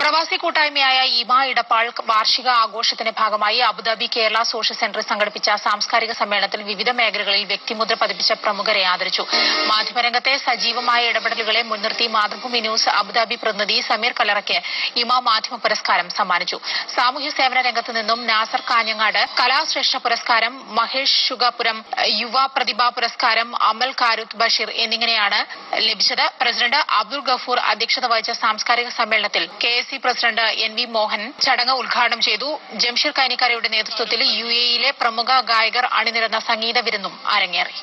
പ്രവാസി കൂട്ടായ്മയായ ഇമ ഇടപ്പാൾ വാർഷിക ആഘോഷത്തിന്റെ ഭാഗമായി അബുദാബി കേരള സോഷ്യൽ സെന്റർ സംഘടിപ്പിച്ച സാംസ്കാരിക സമ്മേളനത്തിൽ വിവിധ മേഖലകളിൽ വ്യക്തിമുദ്ര പതിപ്പിച്ച പ്രമുഖരെ ആദരിച്ചു. മാധ്യമരംഗത്തെ സജീവമായ ഇടപെടലുകളെ മുൻനിർത്തി മാതൃഭൂമി ന്യൂസ് അബുദാബി പ്രതിനിധി സമീർ കല്ലറയ്ക്ക് ഇമ മാധ്യമ പുരസ്കാരം സമ്മാനിച്ചു. സാമൂഹ്യ സേവന രംഗത്ത് നിന്നും നാസർ കാഞ്ഞങ്ങാട് കലാശ്രേഷ്ഠ പുരസ്കാരം മഹേഷ് ശുഗപുരം യുവ പ്രതിഭാ പുരസ്കാരം അമൽ കാരുത്ത് ബഷീർ എന്നിങ്ങനെയാണ് ലഭിച്ചത്. പ്രസിഡന്റ് അബ്ദുൾ ഗഫൂർ അധ്യക്ഷത വഹിച്ച സാംസ്കാരിക സമ്മേളനത്തിൽ K C president N V Mohan ചടങ്ങ് ഉദ്ഘാടനം ചെയ്തു. ജംഷീർ കൈനിക്കാരയുടെ നേതൃത്വത്തിൽ യു എയിലെ പ്രമുഖ ഗായകർ അണിനിരന്ന സംഗീത വിരുന്നും അരങ്ങേറി.